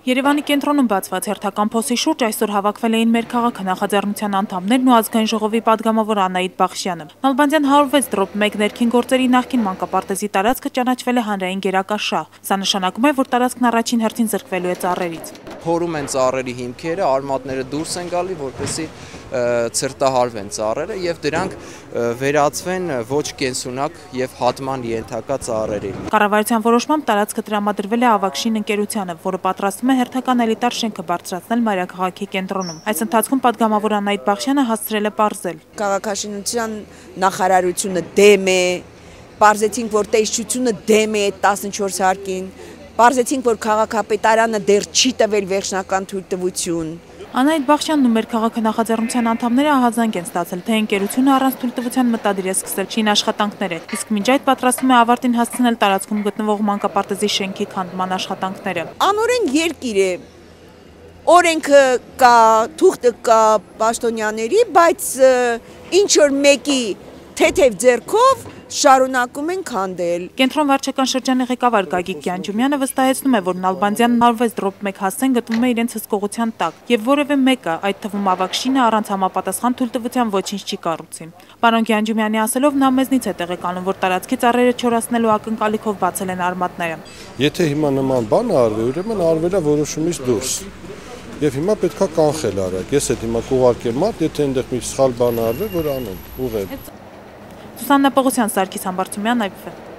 Երևանի կենտրոնում բացված հերթական փոսի շուրջ այսօր հավաքվել էին մեր քաղաքը նախաձեռնության անդամներն ու ազգային ժողովի падգամավոր Անահիտ Բախշյանը։ Նալբանդյան 106 դրոպ 1 ներքին գործերի նախին մանկապարտեզի տարածքը ճանաչվել է հանրային գերակա շահ։ Սա նշանակում է, որ տարածքն առաջին հերթին զրկվելու է ծառերից փորում են ծառերի հիմքերը, արմատները դուրս են գալի, որպեսզի ցրտահարվեն ծառերը եւ դրանք վերածվեն ոչ կենսունակ եւ հատման ենթակա ծառերի։ Կառավարության որոշմամբ տարածքը տրամադրվել է Ավակշին ընկերությանը, որը պատրաստվում է հերթական էլիտար շենքը բարձրացնել Մարիագաղաքի կենտրոնում։ Այս ընթացքում падգամավոր Անահիտ Բախշյանը հասցրել է ողրել։ Քաղաքաշինության նախարարությունը դեմ է, ողրեցինք, որ տեսչությունը դեմ է 14 հարկին, Պարզեցինք, որ քաղաքապետարանը դեռ չի տվել վերջնական թույլտվություն։ Անայդ Բախշյանն ու մեր քաղաքը նախաձեռնության անդամները ահազանգ են ստացել, թե ընկերությունը առանց թույլտվության մտադիր է սկսել շին աշխատանքները, իսկ մինչ այդ պատրաստվում է ավարտին հասցնել տարածքում գտնվող մանկապարտեզի շենքի քանդման աշխատանքները։ Անօրեն երկիր է, օրենքը կա, թուղթը կա պաշտոնյաների, բայց ինչ որ մեկի թեթև ձեռքով շարունակում են քանդել։ Կենտրոն վարչական շրջանի ղեկավար Գագիկ Գյանջումյանը վստահեցնում է, որ Նալբանդյան 06.1 հասցեն գտնվում է իրենց հսկողության տակ եւ որևէ մեկը, այդ թվում ավակշինը առանց համապատասխան թույլտվության ոչինչ չի կառուցի։ Պարոն Գյանջումյանի ասելով նա մեզնից է տեղեկանում, որ տարածքի ծառերը չորացնելու ակնկալիքով բացել են արմատները։ Եթե հիմա նման բան արվի, ուրեմն արվել է որոշումից դուրս։ Եվ հիմա պետքա կանխել արագ։ Ես այդ հիմա կուղարկեմ մատ, եթե այնտեղ մի սխալ բան արվի, որ անեն, ուղղել։ Սուսաննա Պողոսյան, Սարգիս Համբարձումյան, այբֆե։